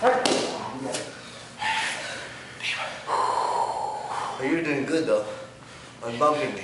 You're doing good though. I'm bumping me.